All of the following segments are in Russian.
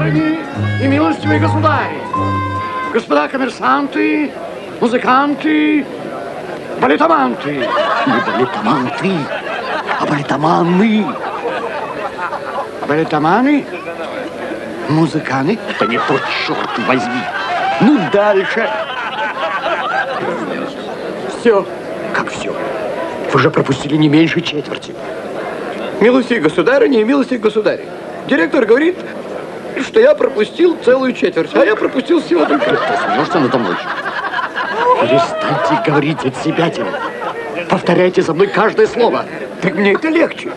государыни и милостивые государи, господа коммерсанты, музыканты, балетоманты. Не балетоманты, а балетоманы. Балетоманы? Музыканы? Да не тот, черт возьми. Ну, дальше. Все. Как все? Вы же пропустили не меньше четверти. Милости государыни и милости государи. Директор говорит, что я пропустил целую четверть, а я пропустил всего только... Ты смеешься надо мной? Перестаньте говорить от себя Повторяйте за мной каждое слово. Так мне это легче.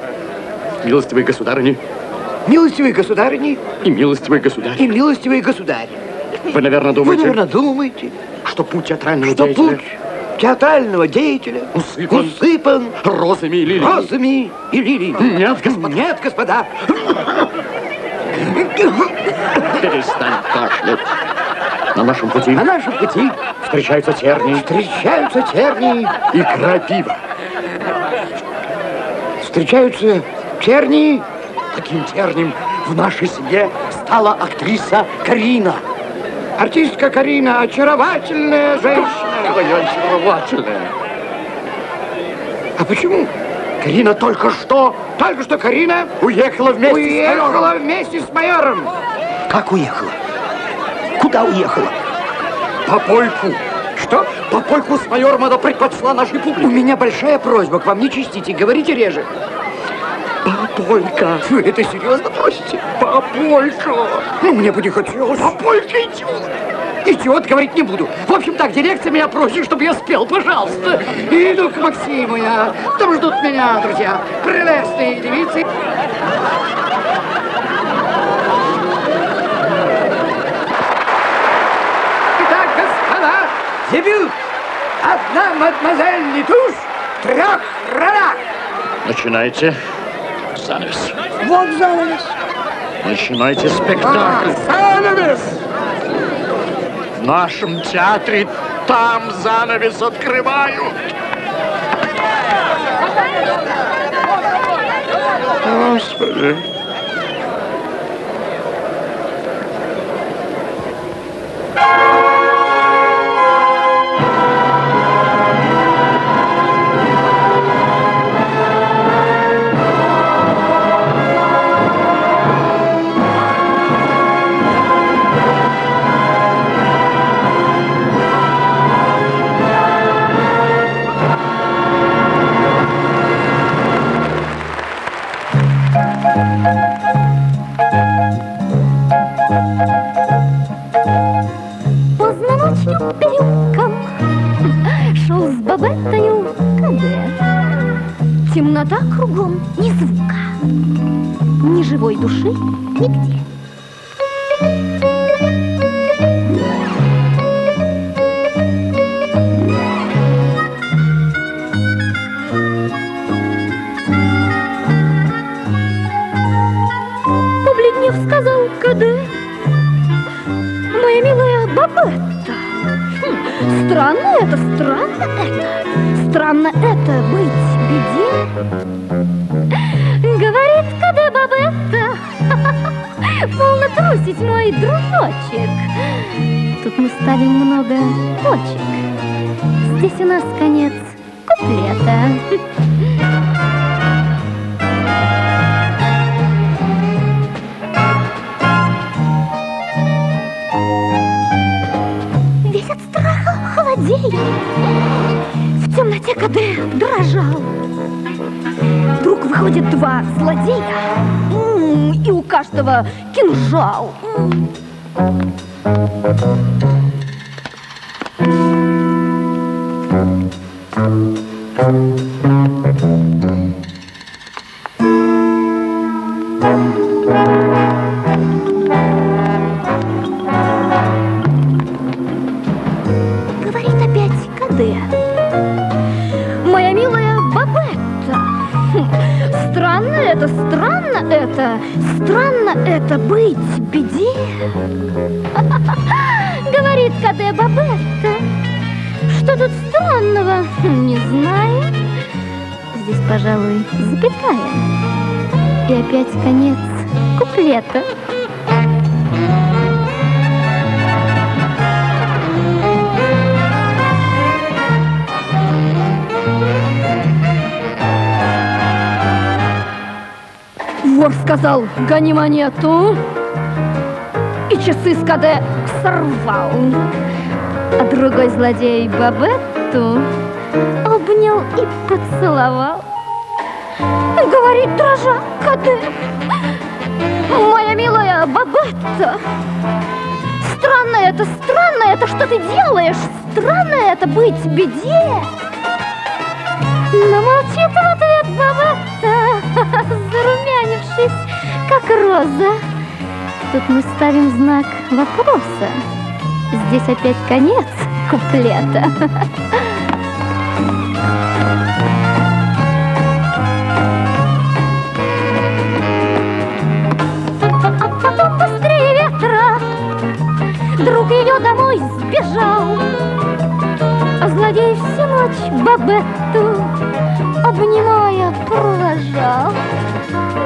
Милостивые государыни. Милостивые государыни. И милостивые государи. И милостивые государи. Вы, наверное, думаете... Вы, наверное, думаете... Что путь театрального что деятеля... путь театрального деятеля усыпан, усыпан розами и лилиями. Розами и лилиями. Нет, господа. Нет, господа. Перестань кашлять. На нашем пути... На нашем пути встречаются тернии. Встречаются тернии. И крапива. Встречаются тернии. Таким тернием в нашей семье стала актриса Карина. Артистка Карина, очаровательная женщина. Какая очаровательная. А почему? Карина только что... Только что Карина... Уехала вместе уехала с майором. вместе с майором. Как уехала? Куда уехала? Попойку. Что? Попойку с майором она предпочла нашей публике. У меня большая просьба к вам, не чистите, говорите реже. Попойка. Вы это серьезно просите? Попойка. Ну, мне бы не хотелось. Попойка идиот. Идиот говорить не буду. В общем так, дирекция меня просит, чтобы я спел, пожалуйста. Иду к Максиму я. Там ждут меня, друзья. Прелестные девицы. Итак, господа, дебют. Одна мадемуазель Летуш трех ролях. Начинайте занавес. Вот занавес. Начинайте спектакль. А, занавес. В нашем театре там занавес открывают. Господи. Поздно ночью переулком Шел с бабеттою кадет Темнота кругом, ни звука. Ни живой души нигде. Побледнев сказал кадет Моя милая Бабетта. Странно это, странно это. Странно это быть беде. Говорит Каде Бабетта. Полно трусить, мой дружочек. Тут мы ставим много точек. Здесь у нас конец куплета. два злодея. И у каждого кинжал. М. Говорит Странно это, странно это, странно это быть в беде. Говорит Каде Бабетта. Что тут странного? Не знаю. Здесь, пожалуй, запятая. И опять конец куплета. Сказал, гони монету. И часы с КД сорвал. А другой злодей Бабетту обнял и поцеловал. Говорит, дрожа, КД, моя милая Бабетта, странно это, странно это, что ты делаешь, странно это быть беде. Роза. Тут мы ставим знак вопроса. Здесь опять конец куплета. Быстрее ветра Друг ее домой сбежал А злодей всю ночь Бабетту Обнимая, провожал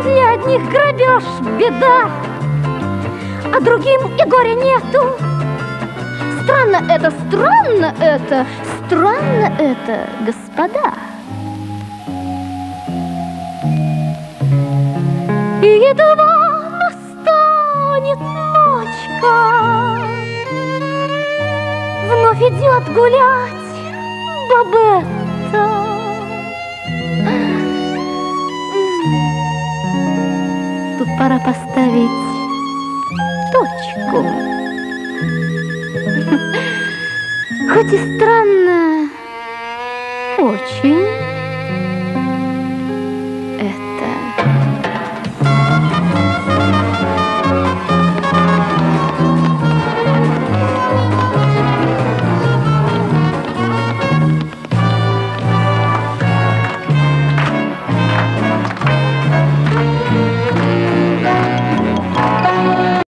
Для одних грабеж беда А другим и горя нету. Странно это, странно это Странно это, господа. И едва настанет ночка Вновь идет гулять Бабетта пора поставить точку. Хоть и странно, очень